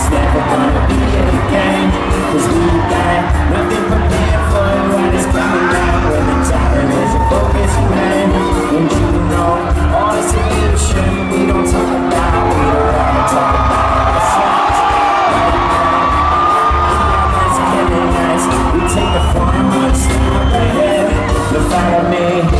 that's never gonna be it again Cause we got nothing prepared for what is coming out When the time is a focus you had And you know all the solution we don't talk about We don't wanna talk about. Ourselves We take the form of stupid The fire me